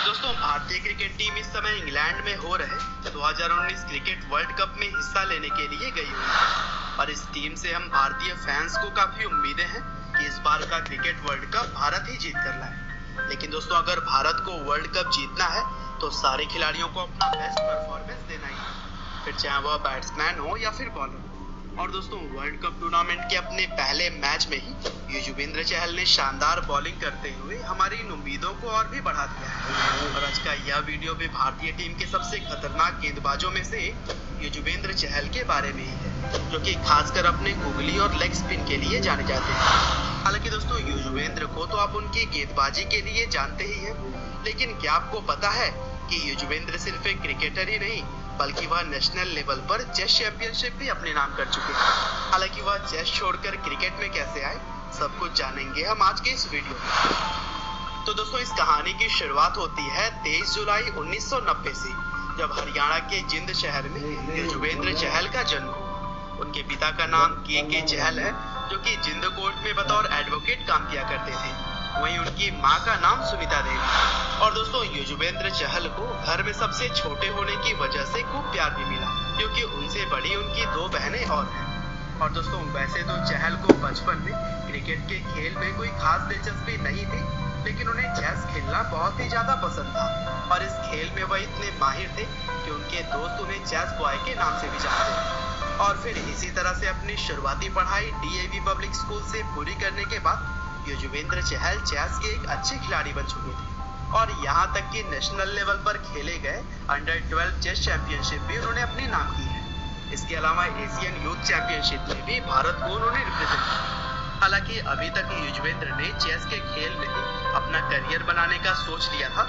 दोस्तों, भारतीय cricket team इस समय इंग्लैंड में हो रहे 2019 क्रिकेट वर्ल्ड कप में हिस्सा लेने के लिए गई हुई है। और इस टीम से हम भारतीय फैंस को काफ़ी उम्मीदें हैं कि इस बार का क्रिकेट वर्ल्ड कप भारत ही जीत कर लाए। लेकिन दोस्तों, अगर भारत को वर्ल्ड कप जीतना है तो सारे खिलाड़ियों को अपना बेस्ट परफॉर्मेंस देना ही है। फिर चाहे वह बैट्समैन हो या फिर बॉलर और दोस्तों वर्ल्ड कप टूर्नामेंट के अपने पहले मैच में ही युजवेंद्र चहल ने शानदार बॉलिंग करते हुए हमारी इन उम्मीदों को और भी बढ़ा दिया और आज का यह वीडियो भी भारतीय टीम के सबसे खतरनाक गेंदबाजों में से युजुवेंद्र चहल के बारे में ही है, जो कि खासकर अपने गुगली और लेग स्पिन के लिए जाने जाते हैं। हालाँकि दोस्तों युजुवेंद्र को तो आप उनकी गेंदबाजी के लिए जानते ही हैं, लेकिन क्या आपको पता है कि युजवेंद्र सिर्फ़ एक क्रिकेटर ही नहीं, बल्कि वह नेशनल लेवल पर चेस चैंपियनशिप भी अपने नाम कर चुके हैं। हालाँकि वह चेस छोड़कर क्रिकेट में कैसे आए, सब कुछ जानेंगे हम आज के इस वीडियो में। तो दोस्तों, इस कहानी की शुरुआत होती है 23 जुलाई 1990 से जब हरियाणा के जिंद शहर में युजवेंद्र चहल का जन्म हुआ। उनके पिता का नाम के के चहल है, जो कि जिंद कोर्ट में बतौर एडवोकेट काम किया करते थे। वहीं उनकी माँ का नाम सुनीता देवी। और दोस्तों, युजवेंद्र चहल को घर में सबसे छोटे होने की वजह से खूब प्यार भी मिला, क्योंकि उनसे बड़ी उनकी दो बहनें और हैं। और दोस्तों, वैसे तो चहल को बचपन में क्रिकेट के खेल में कोई खास दिलचस्पी नहीं थी, लेकिन उन्हें चेस खेलना बहुत ही ज़्यादा पसंद था। और इस खेल में वह इतने माहिर थे कि उनके दोस्त उन्हें चेस बॉय के नाम से भी जानते और फिर इसी तरह से अपनी शुरुआती पढ़ाई डीएवी पब्लिक स्कूल से पूरी करने के बाद युजवेंद्र चहल चेस के एक अच्छे खिलाड़ी बन चुके थे। और यहाँ तक कि नेशनल लेवल पर खेले गए अंडर 12 चेस चैंपियनशिप भी उन्होंने अपने नाम की है। इसके अलावा एशियन यूथ चैंपियनशिप में भी भारत को उन्होंने रिप्रेजेंट किया। हालाँकि अभी तक युजवेंद्र ने चेस के खेल में अपना करियर बनाने का सोच लिया था।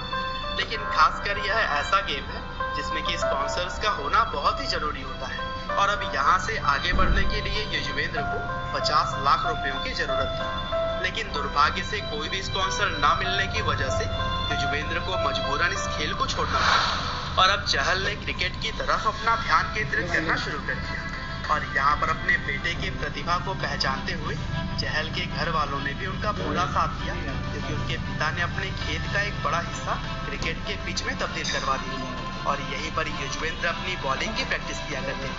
लेकिन खासकर यह ऐसा गेम है जिसमें कि स्पॉन्सर्स का होना बहुत ही ज़रूरी होता है। और अब यहाँ से आगे बढ़ने के लिए युजवेंद्र को 50 लाख रुपयों की ज़रूरत थी। लेकिन दुर्भाग्य से कोई भी स्पॉन्सर न मिलने की वजह से युजवेंद्र को मजबूरन इस खेल को छोड़ना पड़ा और अब चहल ने क्रिकेट की तरफ़ अपना ध्यान केंद्रित करना शुरू कर दिया। और यहाँ पर अपने बेटे की प्रतिभा को पहचानते हुए चहल के घर वालों ने भी उनका पूरा साथ दिया क्योंकि उनके पिता ने अपने खेत का एक बड़ा हिस्सा क्रिकेट के पिच में तब्दील करवा दिया और यहीं पर युजवेंद्र अपनी बॉलिंग की प्रैक्टिस किया करते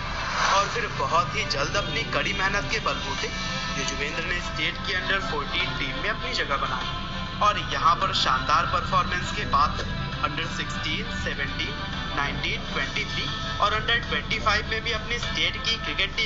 और फिर बहुत ही जल्द अपनी कड़ी मेहनत के बलबूते युजवेंद्र ने स्टेट की अंडर 14 टीम में अपनी जगह बनाई। और यहाँ पर शानदार परफॉर्मेंस के बाद अंडर 16, 17, 19, 23 और अंडर 25 में भी अपनी स्टेट की क्रिकेट टीम